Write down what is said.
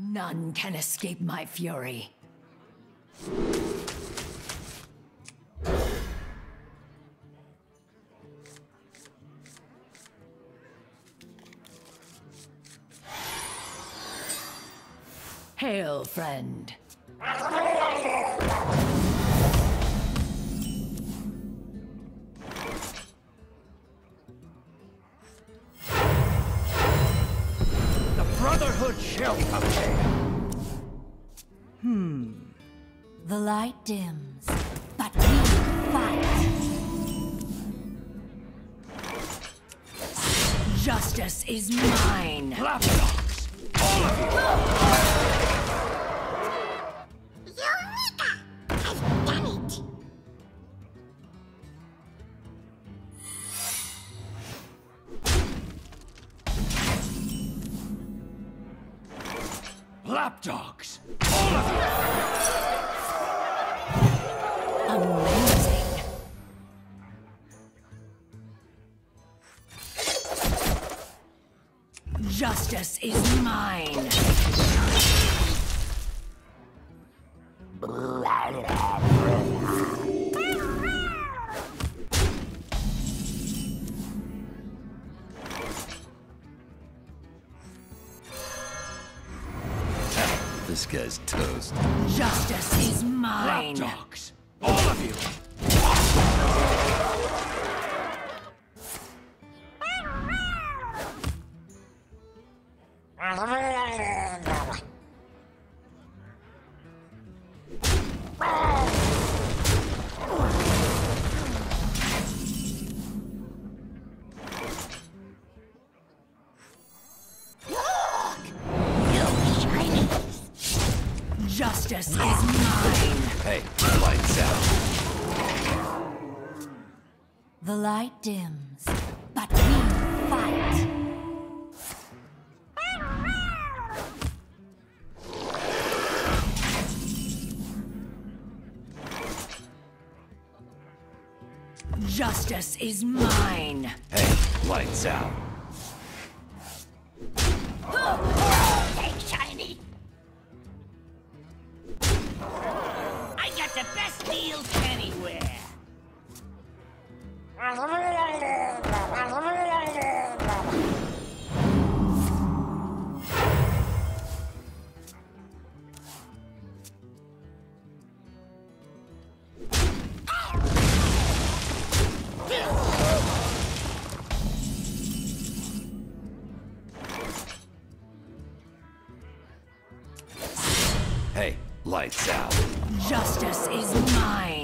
None can escape my fury. Hail, friend. Brotherhood shall prevail. Hmm. The light dims, but we fight. Justice is mine. Lapdogs! All of you! Amazing. Justice is mine. This guy's toast. Justice is mine. Lapdogs! All of you! Justice is mine. Hey, lights out. The light dims, but we fight. Justice is mine. Hey, lights out. The best deals anywhere! Hey, lights out. Justice is mine.